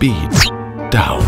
Speed down.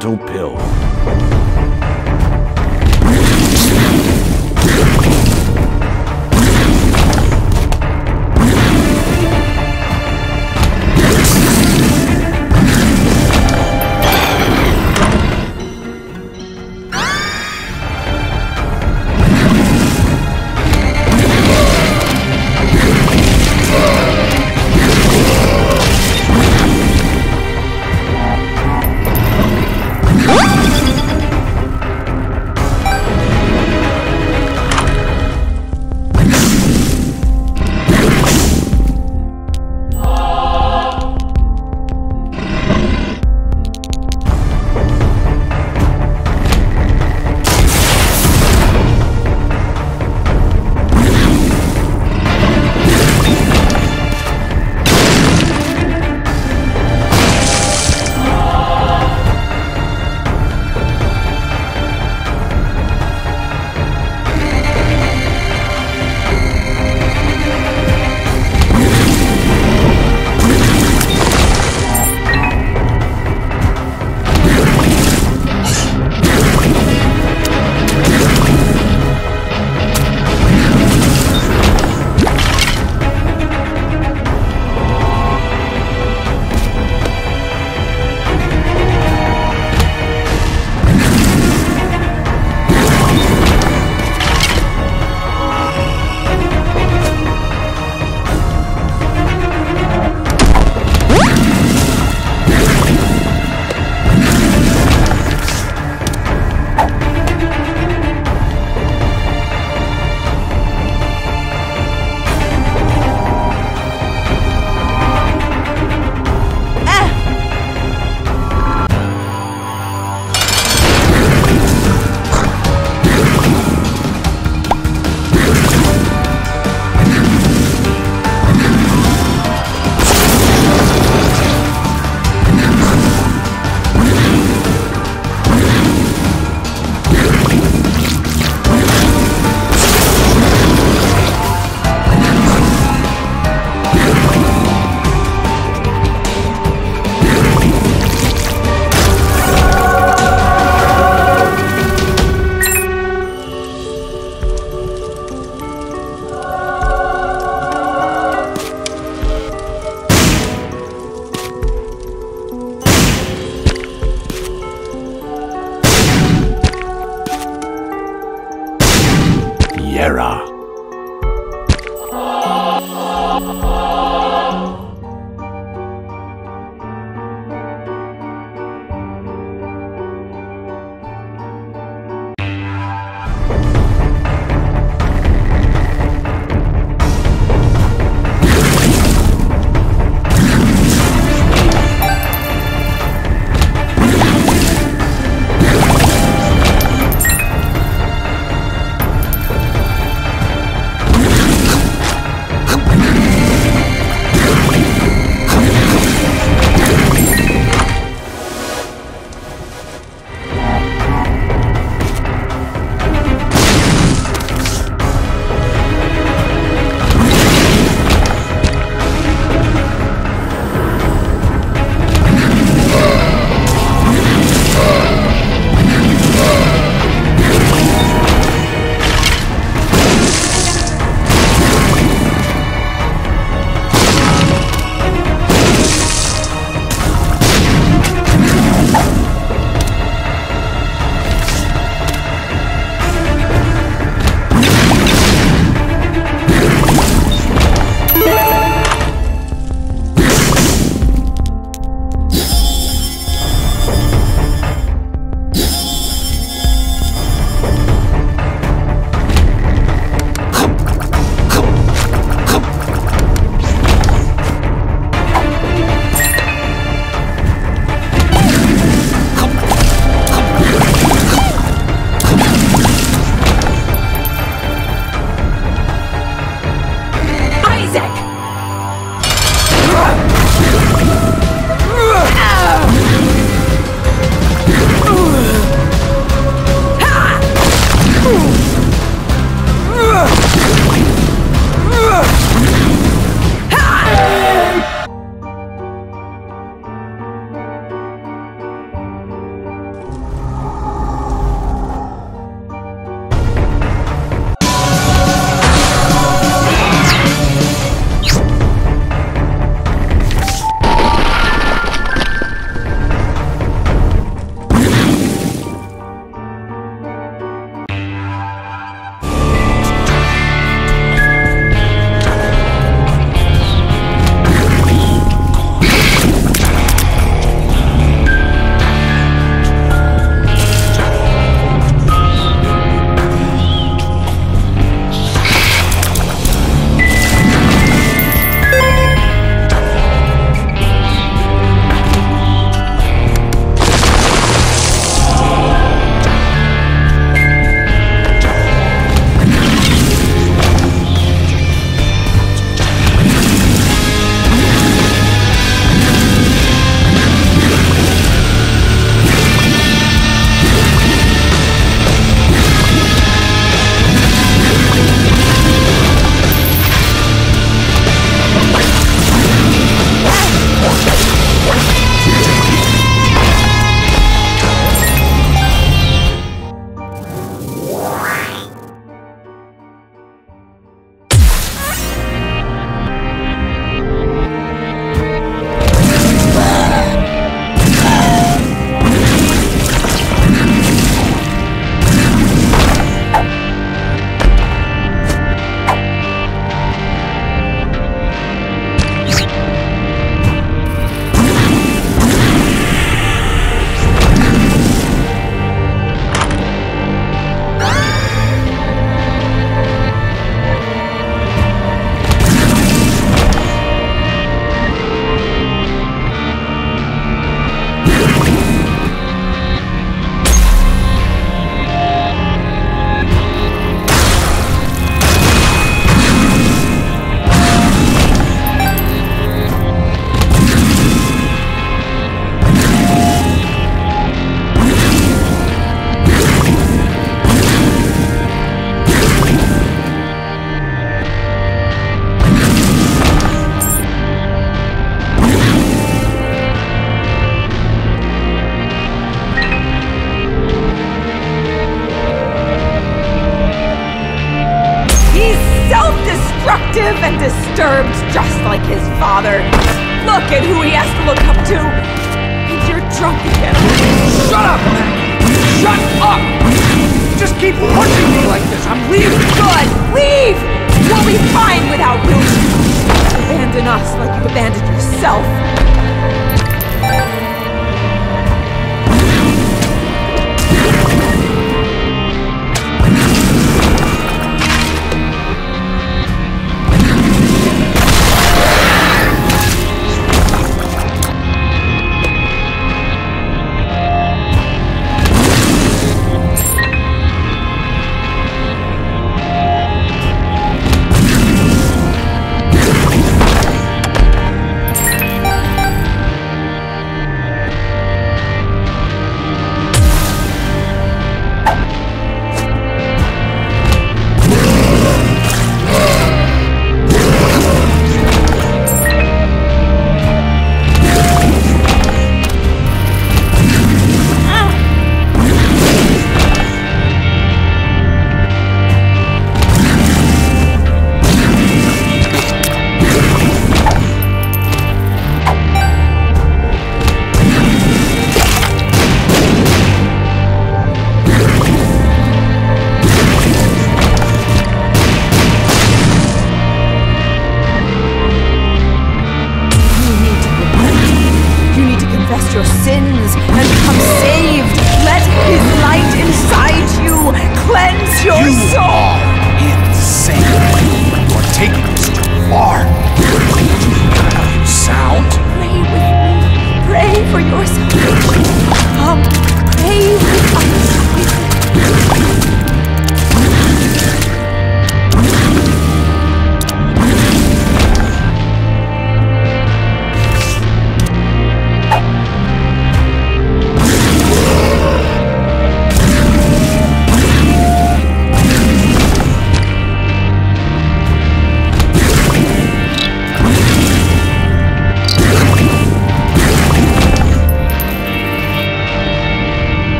Experimental pill.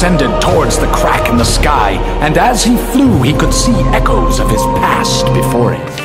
Ascended towards the crack in the sky, and as he flew, he could see echoes of his past before it.